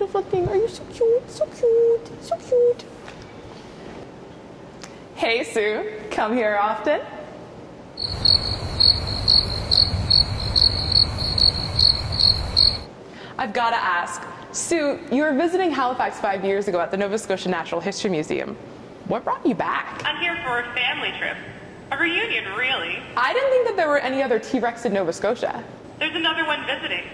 beautiful thing. Are you so cute? So cute. So cute. Hey, Sue. Come here often? I've got to ask. Sue, you were visiting Halifax five years ago at the Nova Scotia Natural History Museum. What brought you back? I'm here for a family trip. A reunion, really. I didn't think that there were any other T Rex in Nova Scotia. There's another one visiting.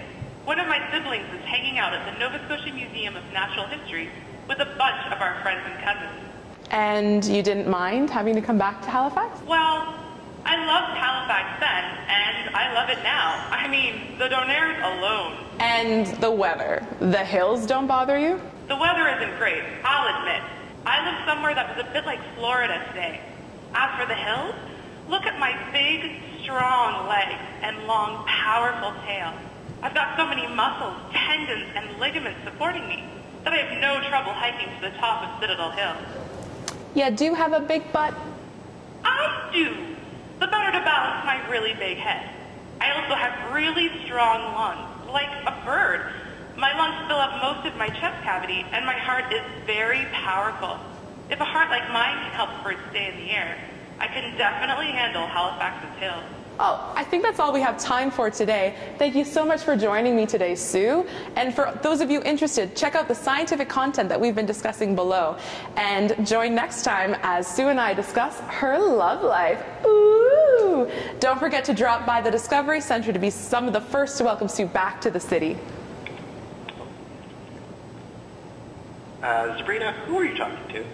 One of my siblings is hanging out at the Nova Scotia Museum of Natural History with a bunch of our friends and cousins. And you didn't mind having to come back to Halifax? Well, I loved Halifax then, and I love it now. I mean, the Donairs alone. And the weather. The hills don't bother you? The weather isn't great, I'll admit. I live somewhere that was a bit like Florida today. As for the hills, look at my big, strong legs and long, powerful tail. I've got so many muscles, tendons, and ligaments supporting me that I have no trouble hiking to the top of Citadel Hill. Yeah, do you have a big butt? I do. The better to balance my really big head. I also have really strong lungs, like a bird. My lungs fill up most of my chest cavity, and my heart is very powerful. If a heart like mine can help birds stay in the air, I can definitely handle Halifax's hills. Oh, I think that's all we have time for today. Thank you so much for joining me today, Sue. And for those of you interested, check out the scientific content that we've been discussing below. And join next time as Sue and I discuss her love life. Ooh! Don't forget to drop by the Discovery Center to be some of the first to welcome Sue back to the city. Uh, Zabrina, who are you talking to?